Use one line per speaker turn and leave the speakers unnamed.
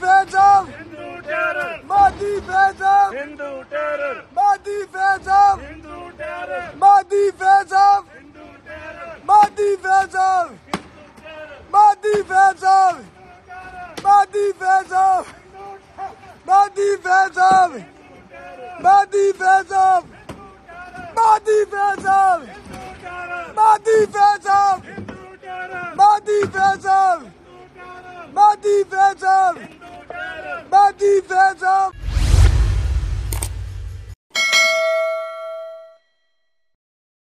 Modi fascist! Hindu terror! Modi fascist! Hindu terror! Modi fascist! Hindu terror! Modi fascist! Hindu terror! Modi fascist! Modi fascist! Modi fascist! Modi fascist! Modi fascist! Modi fascist! Modi fascist! Hindu terror! Modi fascist!